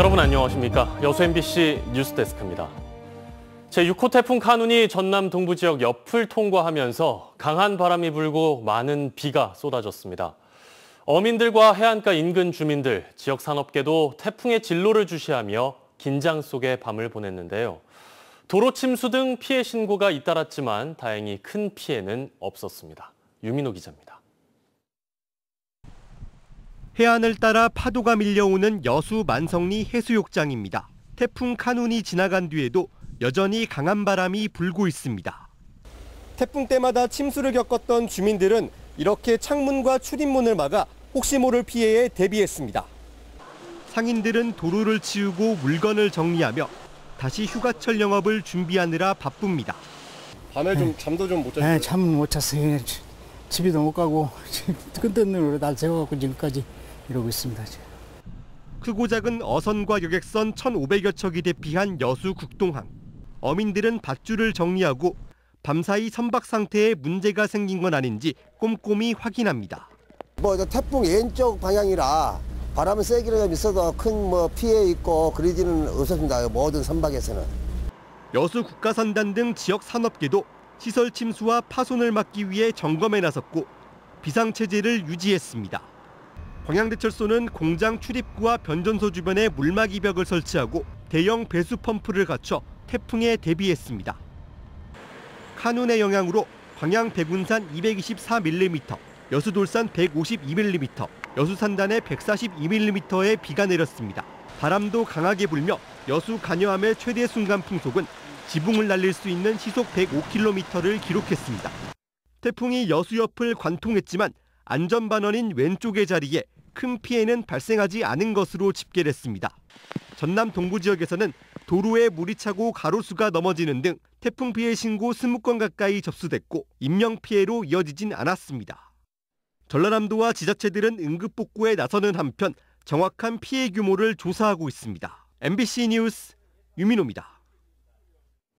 여러분 안녕하십니까? 여수 MBC 뉴스데스크입니다. 제6호 태풍 카눈이 전남 동부 지역 옆을 통과하면서 강한 바람이 불고 많은 비가 쏟아졌습니다. 어민들과 해안가 인근 주민들, 지역 산업계도 태풍의 진로를 주시하며 긴장 속에 밤을 보냈는데요. 도로 침수 등 피해 신고가 잇따랐지만 다행히 큰 피해는 없었습니다. 유민호 기자입니다. 해안을 따라 파도가 밀려오는 여수 만성리 해수욕장입니다. 태풍 카눈이 지나간 뒤에도 여전히 강한 바람이 불고 있습니다. 태풍 때마다 침수를 겪었던 주민들은 이렇게 창문과 출입문을 막아 혹시 모를 피해에 대비했습니다. 상인들은 도로를 치우고 물건을 정리하며 다시 휴가철 영업을 준비하느라 바쁩니다. 밤에 좀 잠도 좀못 자시죠? 네, 잠은 못 잤어요. 집에도 못 가고 끝없는 으로 날 세워갖고 지금까지 이러고 있습니다. 지금. 크고 작은 어선과 여객선 1,500여 척이 대피한 여수 국동항. 어민들은 밧줄을 정리하고 밤사이 선박 상태에 문제가 생긴 건 아닌지 꼼꼼히 확인합니다. 뭐 태풍 왼쪽 방향이라 바람은 세기는 있어도 큰 뭐 피해 있고 그러지는 없었습니다. 모든 선박에서는. 여수 국가선단 등 지역 산업계도 시설 침수와 파손을 막기 위해 점검에 나섰고 비상체제를 유지했습니다. 광양대철소는 공장 출입구와 변전소 주변에 물막 이 벽을 설치하고 대형 배수 펌프를 갖춰 태풍에 대비했습니다. 카눈의 영향으로 광양 백운산 224mm, 여수돌산 152mm, 여수산단에 142mm의 비가 내렸습니다. 바람도 강하게 불며 여수 간여함의 최대 순간 풍속은 지붕을 날릴 수 있는 시속 105km를 기록했습니다. 태풍이 여수 옆을 관통했지만 안전반원인 왼쪽의 자리에 큰 피해는 발생하지 않은 것으로 집계됐습니다. 전남 동부 지역에서는 도로에 물이 차고 가로수가 넘어지는 등 태풍 피해 신고 20건 가까이 접수됐고 인명 피해로 이어지진 않았습니다. 전라남도와 지자체들은 응급 복구에 나서는 한편 정확한 피해 규모를 조사하고 있습니다. MBC 뉴스 유민호입니다.